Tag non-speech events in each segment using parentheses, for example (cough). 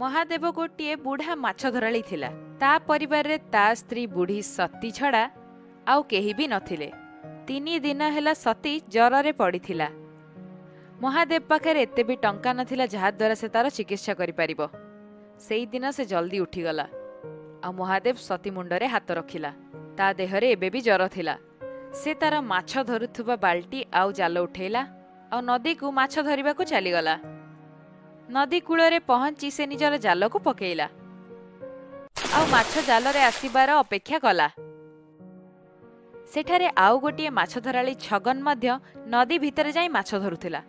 ମହାଦେବ ଗୋଟିଏ ବୁଢ଼ା ମାଛ ଧରାଳି ଥିଲା। ତା ପରିବାରରେ ତା ସ୍ତ୍ରୀ ବୁଢ଼ୀ ସତୀ ଛଡ଼ା ଆଉ କେହି ବି ନଥିଲେ। ତିନି ଦିନ ହେଲା ସତୀ ଜ୍ୱରରେ ପଡ଼ିଥିଲା। ମହାଦେବ ପାଖରେ ଏତେ ବି ଟଙ୍କା ନଥିଲା ଯାହାଦ୍ୱାରା ସେ ତାର ଚିକିତ୍ସା କରିପାରିବ। ସେଇଦିନ ସେ ଜଲ୍ଦି ଉଠିଗଲା। ଆଉ ମହାଦେବ ସତୀ ମୁଣ୍ଡରେ ହାତ ରଖିଲା। ତା ଦେହରେ ଏବେ ବି ଜ୍ୱର ଥିଲା। ସେ ତାର ମାଛ ଧରୁଥିବା ବାଲ୍ଟି ଆଉ ଜାଲ ଉଠେଇଲା। ଆଉ ନଦୀକୁ ମାଛ ଧରିବାକୁ ଚାଲିଗଲା। ନଦୀ କୂଳରେ ପହଞ୍ଚି ସେ ନିଜର ଜାଲକୁ ପକେଇଲା। ଆଉ ମାଛ ଜାଲରେ ଆସିବାର ଅପେକ୍ଷା କଲା। ସେଠାରେ ଆଉ ଗୋଟିଏ ମାଛ ଧରାଳି ଛଗନ ମଧ୍ୟ ନଦୀ ଭିତରେ ଯାଇ ମାଛ ଧରୁଥିଲା।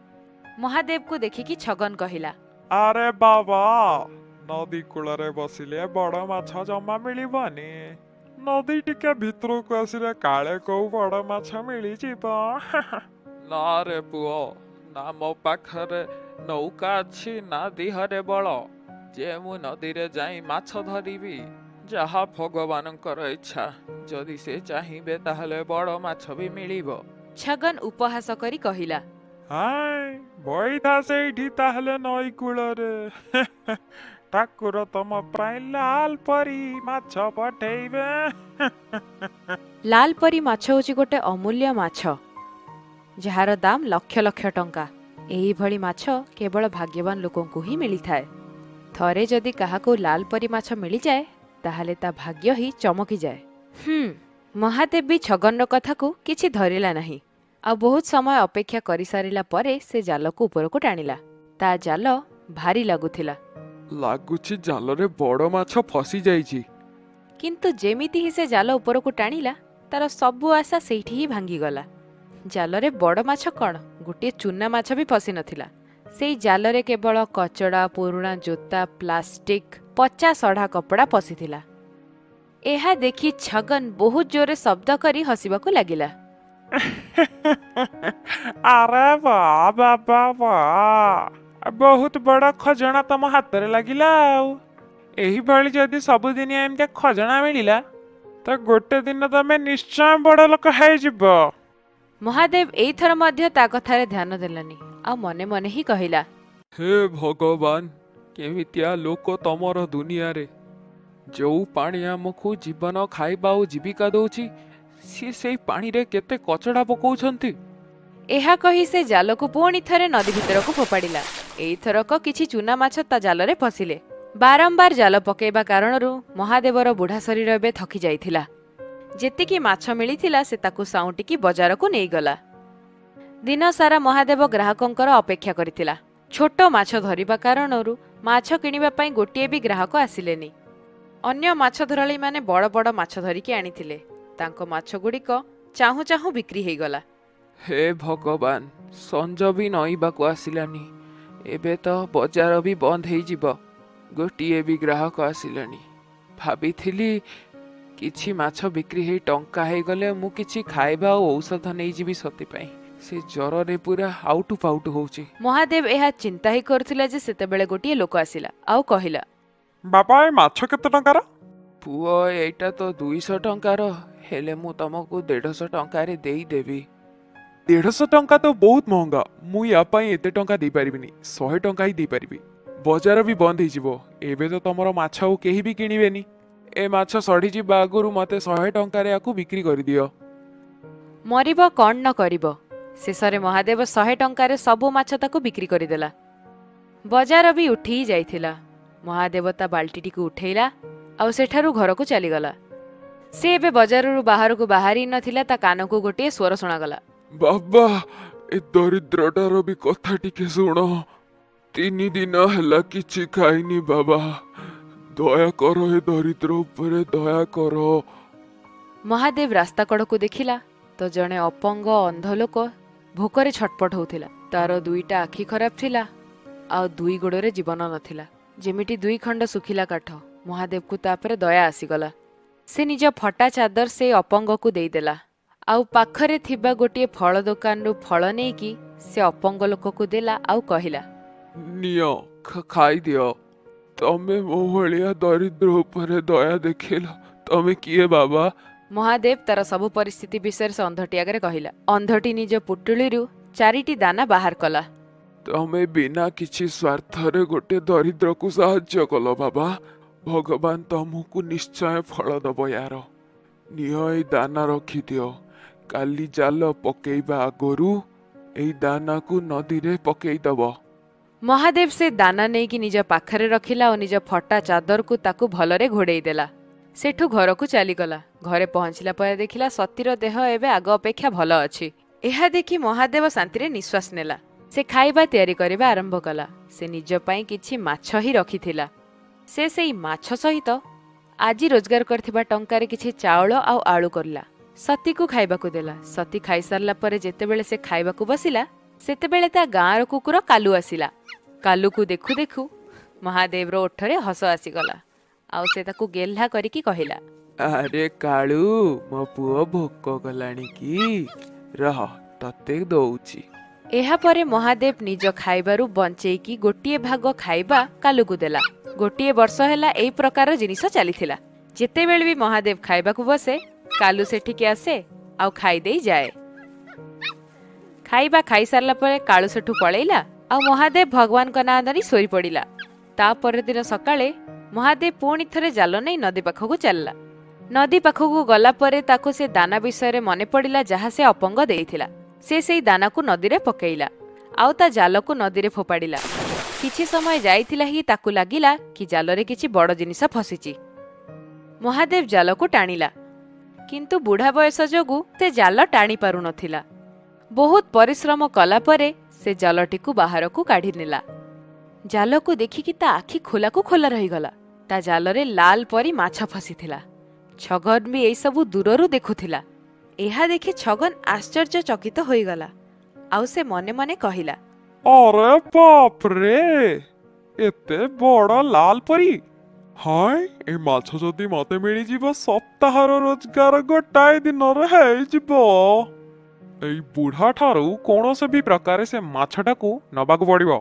ମହାଦେବକୁ ଦେଖିକି ଛଗନ କହିଲା ଆରେ ବାବା ନଦୀ କୂଳରେ ବସିଲେ ବଡ଼ ମାଛ ଜମା ମିଳିବନି। ନଦୀ ଟିକେ ଭିତରକୁ ଆସିଲେ କାଳେ କୋଉ ବଡ଼ ମାଛ ମିଳିଯିବ। (laughs) ନା ରେ ପୁଅ ନା ମୋ ପାଖରେ ନୌକା ଅଛି ନା ଦିହରେ ବଳ। ଯେ ମୁଁ ନଦୀରେ ଯାଇ ମାଛ ଧରିବି ଯାହା ଭଗବାନଙ୍କର ଇଚ୍ଛା। ଯଦି ସେ ଚାହିଁବେ ତାହେଲେ ବଡ଼ ମାଛ ବି ମିଳିବ। ଛଗନ ଉପହାସ କରି କହିଲା ହାय ବଇଥା ସେଇଠି ତାହେଲେ ନଈ କୂଳରେ (laughs) ଠାକୁର ତମ ପାଇଁ ଲାଲ ପରି ମାଛ ପଠେଇବେ। ଲାଲ ପରି ମାଛ ହେଉଛି ଗୋଟେ ଅମୂଲ୍ୟ ମାଛ ଯାହାର ଦାମ ଲକ୍ଷ ଲକ୍ଷ ଟଙ୍କା। ଏହିଭଳି ମାଛ କେବଳ ଭାଗ୍ୟବାନ ଲୋକଙ୍କୁ ହିଁ ମିଳିଥାଏ। ଥରେ ଯଦି କାହାକୁ ଲାଲ ପରି ମାଛ ମିଳିଯାଏ ତାହେଲେ ତା ଭାଗ୍ୟ ହିଁ ଚମକିଯାଏ। ହୁଁ ମହାଦେବ ବି ଛଗନର କଥାକୁ କିଛି ଧରିଲା ନାହିଁ। ଆଉ ବହୁତ ସମୟ ଅପେକ୍ଷା କରିସାରିଲା ପରେ ସେ ଜାଲକୁ ଉପରକୁ ଟାଣିଲା। ତା ଜାଲ ଭାରି ଲାଗୁଥିଲା। ଲାଗୁଛି ଜାଲରେ ବଡ଼ ମାଛ ଫସି ଯାଇଛି କିନ୍ତୁ ଯେମିତି ହିଁ ସେ ଜାଲ ଉପରକୁ ଟାଣିଲା ତାର ସବୁ ଆଶା ସେଇଠି ହିଁ ଭାଙ୍ଗିଗଲା। ଜାଲରେ ବଡ଼ ମାଛ କ'ଣ? ଗୋଟିଏ ଚୁନା ମାଛ ବି ଫସି ନଥିଲା। ସେଇ ଜାଲରେ କେବଳ କଚଡ଼ା ପୁରୁଣା ଜୋତା ପ୍ଲାଷ୍ଟିକ ପଚା ସଢ଼ା କପଡ଼ା ପଶିଥିଲା। ଏହା ଦେଖି ଛଗନ ବହୁତ ଜୋରରେ ଶବ୍ଦ କରି ହସିବାକୁ ଲାଗିଲା। ବହୁତ ବଡ଼ ଖଜଣା ତମ ହାତରେ ଲାଗିଲା ଆଉ। ଏହିଭଳି ଯଦି ସବୁଦିନ ଏମିତି ଖଜଣା ମିଳିଲା ତ ଗୋଟେ ଦିନ ତମେ ନିଶ୍ଚୟ ବଡ଼ ଲୋକ ହେଇଯିବ। ମହାଦେବ ଏଇଥର ମଧ୍ୟ ତା କଥାରେ ଧ୍ୟାନ ଦେଲାନି। ଆଉ ମନେ ମନେ ହିଁ କହିଲା ହେ ଭଗବାନ କେମିତିଆ ଲୋକ ତମର ଦୁନିଆରେ। ଯୋଉ ପାଣି ଆମକୁ ଜୀବନ ଖାଇବା ଆଉ ଜୀବିକା ଦଉଛି ସିଏ ସେଇ ପାଣିରେ କେତେ କଚଡ଼ା ପକଉଛନ୍ତି। ଏହା କହି ସେ ଜାଲକୁ ପୁଣି ଥରେ ନଦୀ ଭିତରକୁ ଫୋପାଡ଼ିଲା। ଏଇଥରକ କିଛି ଚୁନା ମାଛ ତା ଜାଲରେ ଫସିଲେ ବାରମ୍ବାର ଜାଲ ପକେଇବା କାରଣରୁ ମହାଦେବର ବୁଢ଼ା ଶରୀର ଏବେ ଥକି ଯାଇଥିଲା। ଯେତିକି ମାଛ ମିଳିଥିଲା ସେ ତାକୁ ସାଉଁଟିକି ବଜାରକୁ ନେଇଗଲା। ଦିନସାରା ମହାଦେବ ଗ୍ରାହକଙ୍କର ଅପେକ୍ଷା କରିଥିଲା। ଛୋଟ ମାଛ ଧରିବା କାରଣରୁ ମାଛ କିଣିବା ପାଇଁ ଗୋଟିଏ ବି ଗ୍ରାହକ ଆସିଲେନି। ଅନ୍ୟ ମାଛ ଧରାଳିମାନେ ବଡ଼ ବଡ଼ ମାଛ ଧରିକି ଆଣିଥିଲେ। ତାଙ୍କ ମାଛଗୁଡ଼ିକ ଚାହୁଁ ଚାହୁଁ ବିକ୍ରି ହେଇଗଲା। ହେ ଭଗବାନ ସଞ୍ଜ ବି ନଇବାକୁ ଆସିଲାନି। ଏବେ ତ ବଜାର ବି ବନ୍ଦ ହେଇଯିବ। ଗୋଟିଏ ବି ଗ୍ରାହକ ଆସିଲାନି ଭାବିଥିଲି କିଛି ମାଛ ବିକ୍ରି ହେଇ ଟଙ୍କା ହେଇଗଲେ ମୁଁ କିଛି ଖାଇବା ଆଉ ଔଷଧ ନେଇଯିବି ସେଥିପାଇଁ ସେ ଜ୍ୱରରେ ପୁରା ଆଉଟୁ ପାଉଟୁ ହଉଛି। ମହାଦେବ ଏହା ଚିନ୍ତା ହିଁ କରୁଥିଲା ଯେ ସେତେବେଳେ ଗୋଟିଏ ଲୋକ ଆସିଲା ଆଉ କହିଲା ବାବା ଏ ମାଛ କେତେ ଟଙ୍କାର? ପୁଅ ଏଇଟା ତ ଦୁଇଶହ ଟଙ୍କାର ହେଲେ ମୁଁ ତମକୁ ଦେଢ଼ଶହ ଟଙ୍କାରେ ଦେଇଦେବି। ଦେଢ଼ଶହ ଟଙ୍କା ତ ବହୁତ ମହଙ୍ଗା ମୁଁ ୟା ପାଇଁ ଏତେ ଟଙ୍କା ଦେଇପାରିବିନି ଶହେ ଟଙ୍କା ହିଁ ଦେଇପାରିବି। ବଜାର ବି ବନ୍ଦ ହେଇଯିବ ଏବେ ତ ତମର ମାଛ ଆଉ କେହି ବି କିଣିବେନି। ଏ ମାଛ ସଢ଼ିଯିବା ଆଗରୁ ମୋତେ ଶହେ ଟଙ୍କାରେ ୟାକୁ ବିକ୍ରି କରିଦିଅ। ମରିବ କଣ ନ କରିବ। ଶେଷରେ ମହାଦେବ ଶହେ ଟଙ୍କାରେ ସବୁ ମାଛ ତାକୁ ବିକ୍ରି କରିଦେଲା। ବଜାର ବି ଉଠି ଯାଇଥିଲା। ମହାଦେବ ତା ବାଲ୍ଟିଟିକୁ ଉଠେଇଲା ଆଉ ସେଠାରୁ ଘରକୁ ଚାଲିଗଲା। ସେ ଏବେ ବଜାରରୁ ବାହାରକୁ ବାହାରି ନଥିଲା ତା କାନକୁ ଗୋଟିଏ ସ୍ୱର ଶୁଣାଗଲା। ବାବା ଏ ଦରିଦ୍ରଟାର ବି କଥା ଟିକେ ଶୁଣ। ତିନି ଦିନ ହେଲା କିଛି ଖାଇନି ବାବା। ଦୟା କର ଏ ଦରିଦ୍ର ଉପରେ ଦୟା କର। ମହାଦେବ ରାସ୍ତା କଡ଼କୁ ଦେଖିଲା ତ ଜଣେ ଅପଙ୍ଗ ଅନ୍ଧ ଲୋକ ଭୋକରେ ଛଟପଟ ହଉଥିଲା। ତାର ଦୁଇଟା ଆଖି ଖରାପ ଥିଲା ଆଉ ଦୁଇ ଗୋଡ଼ରେ ଜୀବନ ନଥିଲା। ଯେମିତି ଦୁଇ ଖଣ୍ଡ ଶୁଖିଲା କାଠ ମହାଦେବକୁ ତାପରେ ଦୟା ଆସିଗଲା। ସେ ନିଜ ଫଟା ଚାଦର ସେ ଅପଙ୍ଗକୁ ଦେଇଦେଲା। ଆଉ ପାଖରେ ଥିବା ଗୋଟିଏ ଫଳ ଦୋକାନରୁ ଫଳ ନେଇକି ସେ ଅପଙ୍ଗ ଲୋକକୁ ଦେଲା ଆଉ କହିଲା ନିଅ ଖାଇଦିଅ ତମେ ମୋ ଭଳିଆ ଦରିଦ୍ର ଉପରେ ଦୟା ଦେଖିଲ ତମେ କିଏ ବାବା? ମହାଦେବ ତାର ସବୁ ପରିସ୍ଥିତି ବିଷୟରେ ସେ ଅନ୍ଧଟି ଆଗରେ କହିଲା। ଅନ୍ଧଟି ନିଜ ପୁଟୁଳିରୁ ଚାରିଟି ଦାନା ବାହାର କଲା। ତମେ ବିନା କିଛି ସ୍ୱାର୍ଥରେ ଗୋଟେ ଦରିଦ୍ରକୁ ସାହାଯ୍ୟ କଲ ବାବା। ଭଗବାନ ତମକୁ ନିଶ୍ଚୟ ଫଳ ଦବ ୟାର। ନିଅ ଏଇ ଦାନା ରଖିଦିଅ। କାଲି ଜାଲ ପକେଇବା ଆଗରୁ ଏଇ ଦାନାକୁ ନଦୀରେ ପକେଇଦବ। ମହାଦେବ ସେ ଦାନା ନେଇକି ନିଜ ପାଖରେ ରଖିଲା ଓ ନିଜ ଫଟା ଚାଦରକୁ ତାକୁ ଭଲରେ ଘୋଡ଼େଇ ଦେଲା। ସେଠୁ ଘରକୁ ଚାଲିଗଲା। ଘରେ ପହଞ୍ଚିଲା ପରେ ଦେଖିଲା ସତୀର ଦେହ ଏବେ ଆଗ ଅପେକ୍ଷା ଭଲ ଅଛି। ଏହା ଦେଖି ମହାଦେବ ଶାନ୍ତିରେ ନିଶ୍ୱାସ ନେଲା। ସେ ଖାଇବା ତିଆରି କରିବା ଆରମ୍ଭ କଲା। ସେ ନିଜ ପାଇଁ କିଛି ମାଛ ହିଁ ରଖିଥିଲା। ସେ ସେଇ ମାଛ ସହିତ ଆଜି ରୋଜଗାର କରିଥିବା ଟଙ୍କାରେ କିଛି ଚାଉଳ ଆଉ ଆଳୁ କରିଲା ସତୀକୁ ଖାଇବାକୁ ଦେଲା। ସତୀ ଖାଇସାରିଲା ପରେ ଯେତେବେଳେ ସେ ଖାଇବାକୁ ବସିଲା ସେତେବେଳେ ତା ଗାଁର କୁକୁର କାଲୁ ଆସିଲା। କାଲୁକୁ ଦେଖୁ ଦେଖୁ ମହାଦେବର ଓଠରେ ହସ ଆସିଗଲା। ଆଉ ସେ ତାକୁ ଗେହ୍ଲା କରିକି କହିଲା ଆରେ କାଳୁ ମୋ ପୁଅ ଭୋକ କଲାଣି କି? ରହ ତତେ ଦଉଛି। ଏହାପରେ ମହାଦେବ ନିଜ ଖାଇବାରୁ ବଞ୍ଚେଇକି ଗୋଟିଏ ଭାଗ ଖାଇବା କାଲୁକୁ ଦେଲା। ଗୋଟିଏ ବର୍ଷ ହେଲା ଏଇ ପ୍ରକାର ଜିନିଷ ଚାଲିଥିଲା। ଯେତେବେଳେ ବି ମହାଦେବ ଖାଇବାକୁ ବସେ କାଲୁ ସେଠିକି ଆସେ ଆଉ ଖାଇଦେଇ ଯାଏ। ଖାଇବା ଖାଇସାରିଲା ପରେ କାଳୁ ସେଠୁ ପଳେଇଲା। ଆଉ ମହାଦେବ ଭଗବାନଙ୍କ ନାଁ ଧରି ଶୋଇପଡ଼ିଲା ତା ପରଦିନ ସକାଳେ ମହାଦେବ ପୁଣି ଥରେ ଜାଲ ନେଇ ନଦୀ ପାଖକୁ ଚାଲିଲା। ନଦୀ ପାଖକୁ ଗଲା ପରେ ତାକୁ ସେ ଦାନା ବିଷୟରେ ମନେ ପଡ଼ିଲା ଯାହା ସେ ଅପଙ୍ଗ ଦେଇଥିଲା। ସେ ସେଇ ଦାନାକୁ ନଦୀରେ ପକେଇଲା ଆଉ ତା ଜାଲକୁ ନଦୀରେ ଫୋପାଡ଼ିଲା। କିଛି ସମୟ ଯାଇଥିଲା ହିଁ ତାକୁ ଲାଗିଲା କି ଜାଲରେ କିଛି ବଡ଼ ଜିନିଷ ଫସିଛି। ମହାଦେବ ଜାଲକୁ ଟାଣିଲା। କିନ୍ତୁ ବୁଢ଼ା ବୟସ ଯୋଗୁଁ ସେ ଜାଲ ଟାଣି ପାରୁନଥିଲା। ବହୁତ ପରିଶ୍ରମ କଲା ପରେ ସେ ଜାଲଟିକୁ ବାହାରକୁ କାଢ଼ି ନେଲା। ଜାଲକୁ ଦେଖିକି ତା ଆଖି ଖୋଲାକୁ ଖୋଲା ରହିଗଲା। ତା ଜାଲରେ ଲାଲ ପରି ମାଛ ଫସିଥିଲା। ଛଗନ ବି ଏଇସବୁ ଦୂରରୁ ଦେଖୁଥିଲା। ଏହା ଦେଖି ଛଗନ ଆଶ୍ଚର୍ଯ୍ୟଚକିତ ହୋଇଗଲା। ଆଉ ସେ ମନେ ମନେ କହିଲା ଆରେ ବାପରେ ଏତେ ବଡ଼ ଲାଲ ପରି। ହାय ଏ ମାଛ ଯଦି ମତେ ମିଳିଯିବ ସପ୍ତାହର ରୋଜଗାର ଗୋଟାଏ ଦିନରେ ହେଇଯିବ। ଏଇ ବୁଢା ଠାରୁ କୌଣସି ବି ପ୍ରକାରେ ସେ ମାଛଟାକୁ ନବାକୁ ପଡିବ।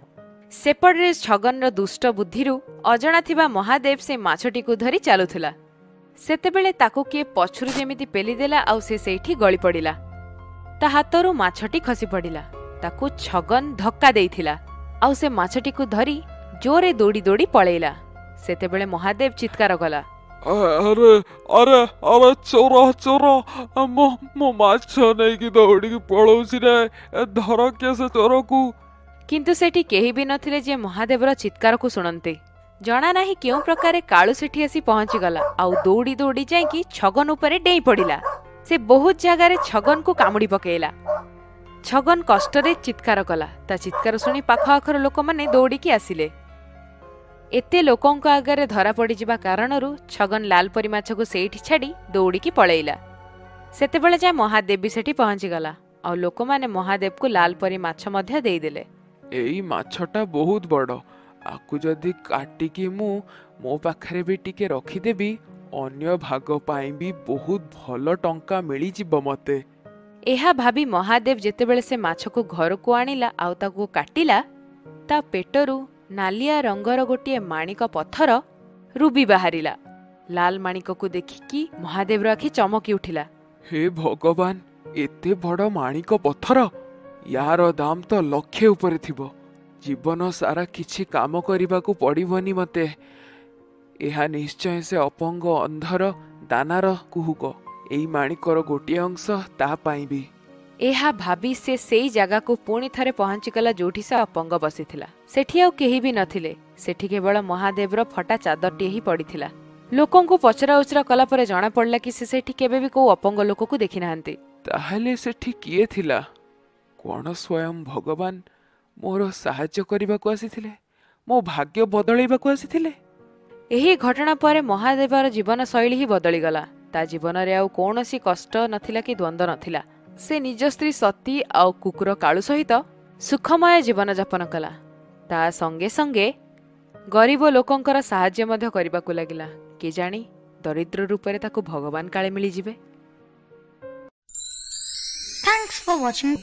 ସେପଟରେ ଛଗନର ଦୁଷ୍ଟ ବୁଦ୍ଧିରୁ ଅଜଣା ଥିବା ମହାଦେବ ସେ ମାଛଟିକୁ ଧରି ଚାଲୁଥିଲା। ସେତେବେଳେ ତାକୁ କିଏ ପଛରୁ ଯେମିତି ପେଲିଦେଲା ଆଉ ସେ ସେଇଠି ଗଳି ପଡ଼ିଲା। ତା ହାତରୁ ମାଛଟି ଖସି ପଡ଼ିଲା। ତାକୁ ଛଗନ ଧକ୍କା ଦେଇଥିଲା। ଆଉ ସେ ମାଛଟିକୁ ଧରି ଜୋରେ ଦୌଡ଼ି ଦୌଡ଼ି ପଳେଇଲା। ସେତେବେଳେ ମହାଦେବ ଚିତ୍କାର କଲା ଆରେ ଆରେ ଆରେ ଚୋର ଚୋର ମୋ ମୋ ମାଛ ନେଇକି ଦୌଡ଼ିକି ପଳଉଛି ରେ ଏ ଧର କିଏ ସେ ଚୋରକୁ କିନ୍ତୁ ସେଠି କେହି ବି ନଥିଲେ ଯେ ମହାଦେବର ଚିତ୍କାରକୁ ଶୁଣନ୍ତେ ଜଣା ନାହିଁ କେଉଁ ପ୍ରକାରେ କାଳୁ ସେଠି ଆସି ପହଞ୍ଚିଗଲା ଆଉ ଦୌଡ଼ି ଦୌଡ଼ି ଯାଇକି ଛଗନ ଉପରେ ଡେଇଁ ପଡ଼ିଲା ସେ ବହୁତ ଜାଗାରେ ଛଗନକୁ କାମୁଡ଼ି ପକେଇଲା ଛଗନ କଷ୍ଟରେ ଚିତ୍କାର କଲା ତା ଚିତ୍କାର ଶୁଣି ପାଖ ଆଖର ଲୋକମାନେ ଦୌଡ଼ିକି ଆସିଲେ ଏତେ ଲୋକଙ୍କ ଆଗରେ ଧରା ପଡ଼ିଯିବା କାରଣରୁ ଛଗନ ଲାଲପରି ମାଛକୁ ସେଇଠି ଛାଡ଼ି ଦୌଡ଼ିକି ପଳେଇଲା ସେତେବେଳେ ଯାଏ ମହାଦେବ ବି ସେଠି ପହଞ୍ଚିଗଲା ଆଉ ଲୋକମାନେ ମହାଦେବକୁ ଲାଲପରି ମାଛ ମଧ୍ୟ ଦେଇଦେଲେ ଏଇ ମାଛଟା ବହୁତ ବଡ଼ ଆକୁ ଯଦି କାଟିକି ମୁଁ ମୋ ପାଖରେ ବି ଟିକେ ରଖିଦେବି ଅନ୍ୟ ଭାଗ ପାଇଁ ବି ବହୁତ ଭଲ ଟଙ୍କା ମିଳିଯିବ ମତେ ଏହା ଭାବି ମହାଦେବ ଯେତେବେଳେ ସେ ମାଛକୁ ଘରକୁ ଆଣିଲା ଆଉ ତାକୁ କାଟିଲା ତା ପେଟରୁ ନାଲିଆ ରଙ୍ଗର ଗୋଟିଏ ମାଣିକ ପଥର ରୁବି ବାହାରିଲା। ଲାଲ ମାଣିକକୁ ଦେଖିକି ମହାଦେବର ଆଖି ଚମକି ଉଠିଲା। ହେ ଭଗବାନ ଏତେ ବଡ଼ ମାଣିକ ପଥର! ୟାର ଦାମ ତ ଲକ୍ଷେ ଉପରେ ଥିବ। ଜୀବନ ସାରା କିଛି କାମ କରିବାକୁ ପଡ଼ିବନି ମତେ। ଏହା ନିଶ୍ଚୟ ସେ ଅପଙ୍ଗ ଅନ୍ଧର ଦାନାର କୁହୁକ। ଏଇ ମାଣିକର ଗୋଟିଏ ଅଂଶ ତା ପାଇଁ ବି। ଏହା ଭାବି ସେ ସେଇ ଜାଗାକୁ ପୁଣି ଥରେ ପହଞ୍ଚିଗଲା ଯୋଉଠି ସେ ଅପଙ୍ଗ ବସିଥିଲା। ସେଠି ଆଉ କେହି ବି ନଥିଲେ। ସେଠି କେବଳ ମହାଦେବର ଫଟା ଚାଦରଟିଏ ହିଁ ପଡ଼ିଥିଲା। ଲୋକଙ୍କୁ ପଚରା ଉଚରା କଲା ପରେ ଜଣାପଡ଼ିଲା କି ସେ ସେଠି କେବେ ବି କୋଉ ଅପଙ୍ଗ ଲୋକକୁ ଦେଖିନାହାନ୍ତି। ତାହେଲେ ସେଠି କିଏ ଥିଲା? କଣ ସ୍ୱୟଂ ଭଗବାନ ମୋର ସାହାଯ୍ୟ କରିବାକୁ ଆସିଥିଲେ? ମୋ ଭାଗ୍ୟ ବଦଳେଇବାକୁ ଆସିଥିଲେ? ଏହି ଘଟଣା ପରେ ମହାଦେବର ଜୀବନ ଶୈଳୀ ହିଁ ବଦଳିଗଲା। ତା ଜୀବନରେ ଆଉ କୌଣସି କଷ୍ଟ ନଥିଲା କି ଦ୍ୱନ୍ଦ୍ୱ ନଥିଲା। ସେ ନିଜ ସ୍ତ୍ରୀ ସତୀ ଆଉ କୁକୁର କାଳୁ ସହିତ ସୁଖମୟ ଜୀବନଯାପନ କଲା। ତା ସଙ୍ଗେ ସଙ୍ଗେ ଗରିବ ଲୋକଙ୍କର ସାହାଯ୍ୟ ମଧ୍ୟ କରିବାକୁ ଲାଗିଲା। କେଜାଣି ଦରିଦ୍ର ରୂପରେ ତାକୁ ଭଗବାନ କାଳେ ମିଳିଯିବେ। Thanks for watching.